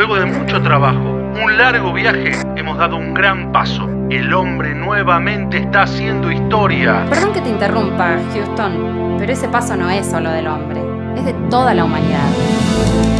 Luego de mucho trabajo, un largo viaje, hemos dado un gran paso. El hombre nuevamente está haciendo historia. Perdón que te interrumpa, Houston, pero ese paso no es solo del hombre, es de toda la humanidad.